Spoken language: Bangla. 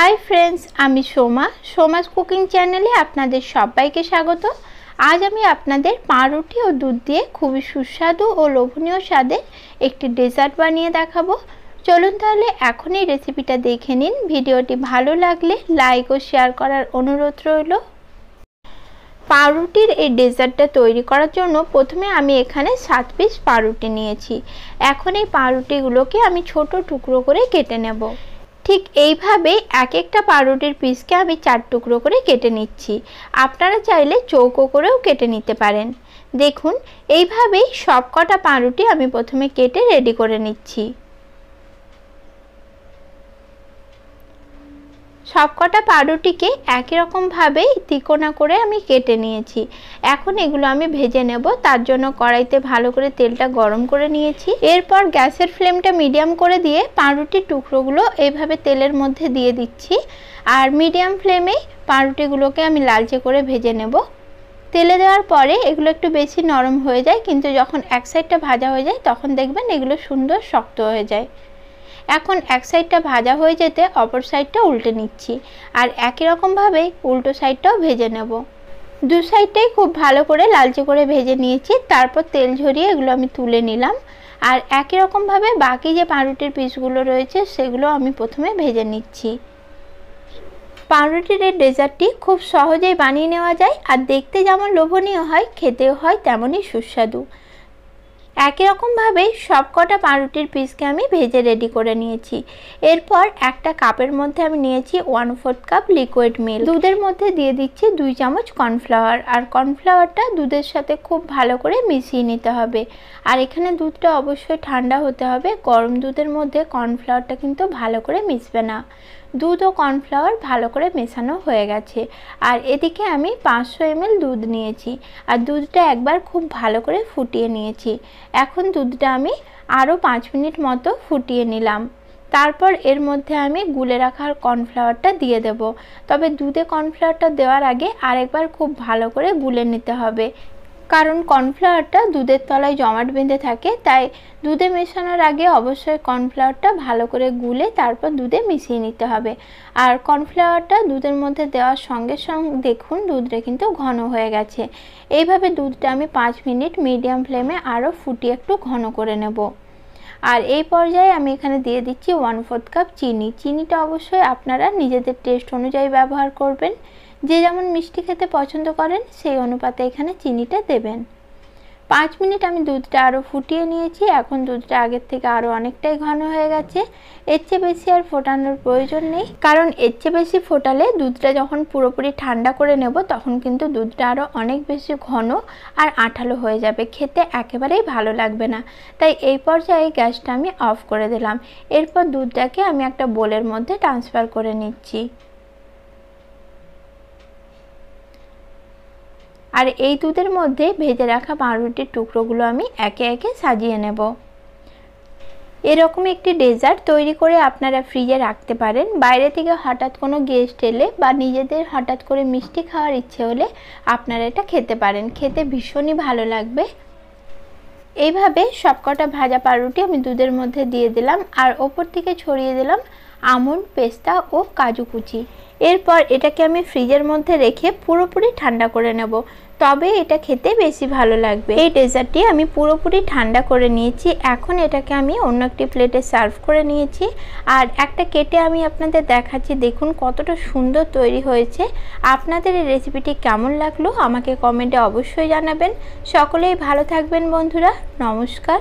হাই ফ্রেন্ডস আমি সোমা। সোমাস কুকিং চ্যানেলে আপনাদের সবাইকে স্বাগত। আজ আমি আপনাদের পাউরুটি ও দুধ দিয়ে খুবই সুস্বাদু ও লোভনীয় স্বাদের একটি ডেজার্ট বানিয়ে দেখাবো। চলুন তাহলে এখনই রেসিপিটা দেখে নিন। ভিডিওটি ভালো লাগলে লাইক ও শেয়ার করার অনুরোধ রইল। পাউরুটির এই ডেজার্টটা তৈরি করার জন্য প্রথমে আমি এখানে সাত পিস পাউরুটি নিয়েছি। এখন এই পাউরুটিগুলোকে আমি ছোট টুকরো করে কেটে নেব। ঠিক এইভাবে এক একটা পাউরুটির পিসকে আমি চার টুকরো করে কেটে নিচ্ছি। আপনারা চাইলে চৌকো করেও কেটে নিতে পারেন। দেখুন, এইভাবেই সব কটা পাউরুটি আমি প্রথমে কেটে রেডি করে নিচ্ছি। সবকটা পাউরুটিকে একই রকমভাবেই তিকোনা করে আমি কেটে নিয়েছি। এখন এগুলো আমি ভেজে নেব, তার জন্য কড়াইতে ভালো করে তেলটা গরম করে নিয়েছি। এরপর গ্যাসের ফ্লেমটা মিডিয়াম করে দিয়ে পাউরুটির টুকরোগুলো এইভাবে তেলের মধ্যে দিয়ে দিচ্ছি। আর মিডিয়াম ফ্লেমেই পাউরুটিগুলোকে আমি লালচে করে ভেজে নেব। তেলে দেওয়ার পরে এগুলো একটু বেশি নরম হয়ে যায়, কিন্তু যখন এক সাইডটা ভাজা হয়ে যায়, তখন দেখবেন এগুলো সুন্দর শক্ত হয়ে যায়। এখন এক সাইডটা ভাজা হয়ে যেতে অপর সাইডটা উল্টে নিচ্ছি। আর একই রকমভাবেই উল্টো সাইডটাও ভেজে নেব। দু সাইডটাই খুব ভালো করে লালচে করে ভেজে নিয়েছি, তারপর তেল ঝরিয়ে এগুলো আমি তুলে নিলাম। আর একই রকমভাবে বাকি যে পাউরুটির পিসগুলো রয়েছে, সেগুলো আমি প্রথমে ভেজে নিচ্ছি। পাউরুটির এই ডেজার্টটি খুব সহজেই বানিয়ে নেওয়া যায়, আর দেখতে যেমন লোভনীয় হয়, খেতেও হয়, তেমনই সুস্বাদু। একই রকমভাবেই সব কটা পাউরুটির পিসকে আমি ভেজে রেডি করে নিয়েছি। এরপর একটা কাপের মধ্যে আমি নিয়েছি one fourth cup liquid milk দুধের মধ্যে দিয়ে দিচ্ছি দুই চামচ কর্নফ্লাওয়ার আর কর্নফ্লাওয়ারটা দুধের সাথে খুব ভালো করে মিশিয়ে নিতে হবে। আর এখানে দুধটা অবশ্যই ঠান্ডা হতে হবে। গরম দুধের মধ্যে কর্নফ্লাওয়ারটা কিন্তু ভালো করে মিশবে না। দুধ ও কর্নফ্লাওয়ার ভালো করে মেশানো হয়ে গেছে। আর এদিকে আমি পাঁচশো এমএল দুধ নিয়েছি। আর দুধটা একবার খুব ভালো করে ফুটিয়ে নিয়েছি। এখন দুধটা আমি আরও পাঁচ মিনিট মতো ফুটিয়ে নিলাম। তারপর এর মধ্যে আমি গুলে রাখার কর্নফ্লাওয়ারটা দিয়ে দেব। তবে দুধে কর্নফ্লাওয়ারটা দেওয়ার আগে আরেকবার খুব ভালো করে গুলে নিতে হবে। কারণ কর্নফ্লাওয়ারটা দুধের তলায় জমাট বেঁধে থাকে, তাই দুধে মেশানোর আগে অবশ্যই কর্নফ্লাওয়ারটা ভালো করে গুলে তারপর দুধে মিশিয়ে নিতে হবে। আর কর্নফ্লাওয়ারটা দুধের মধ্যে দেওয়ার সঙ্গে সঙ্গে দেখুন দুধটা কিন্তু ঘন হয়ে গেছে। এইভাবে দুধটা আমি পাঁচ মিনিট মিডিয়াম ফ্লেমে আরও ফুটিয়ে একটু ঘন করে নেব। আর এই পর্যায়ে আমি এখানে দিয়ে দিচ্ছি ওয়ান ফোর্থ কাপ চিনি। চিনিটা অবশ্যই আপনারা নিজেদের টেস্ট অনুযায়ী ব্যবহার করবেন। যে যেমন মিষ্টি খেতে পছন্দ করেন, সেই অনুপাতে এখানে চিনিটা দেবেন। পাঁচ মিনিট আমি দুধটা আরও ফুটিয়ে নিয়েছি। এখন দুধটা আগের থেকে আরও অনেকটাই ঘন হয়ে গেছে। এর চেয়ে বেশি আর ফোটানোর প্রয়োজন নেই। কারণ এর চেয়ে বেশি ফোটালে দুধটা যখন পুরোপুরি ঠান্ডা করে নেব, তখন কিন্তু দুধটা আরও অনেক বেশি ঘন আর আঠালো হয়ে যাবে। খেতে একেবারেই ভালো লাগবে না। তাই এই পর্যায়ে গ্যাসটা আমি অফ করে দিলাম। এরপর দুধটাকে আমি একটা বোলের মধ্যে ট্রান্সফার করে নিচ্ছি। আর এই দুধের মধ্যে ভেজে রাখা পাউরুটির টুকরোগুলো আমি একে একে সাজিয়ে নেব। এরকম একটি ডেজার্ট তৈরি করে আপনারা ফ্রিজে রাখতে পারেন। বাইরে থেকে হঠাৎ কোনো গেস্ট এলে বা নিজেদের হঠাৎ করে মিষ্টি খাওয়ার ইচ্ছে হলে আপনারা এটা খেতে পারেন। খেতে ভীষণই ভালো লাগবে। এইভাবে সবকটা ভাজা পাউরুটি আমি দুধের মধ্যে দিয়ে দিলাম। আর ওপর থেকে ছড়িয়ে দিলাম আমন্ড, পেস্তা ও কাজু কুচি। এরপর এটাকে আমি ফ্রিজের মধ্যে রেখে পুরোপুরি ঠান্ডা করে নেব। তবে এটা খেতে বেশি ভালো লাগবে। এই ডেজার্টটি আমি পুরোপুরি ঠান্ডা করে নিয়েছি। এখন এটাকে আমি অন্য একটি প্লেটে সার্ভ করে নিয়েছি। আর একটা কেটে আমি আপনাদের দেখাচ্ছি। দেখুন কতটা সুন্দর তৈরি হয়েছে। আপনাদের এই রেসিপিটি কেমন লাগল আমাকে কমেন্টে অবশ্যই জানাবেন। সকলেই ভালো থাকবেন বন্ধুরা। নমস্কার।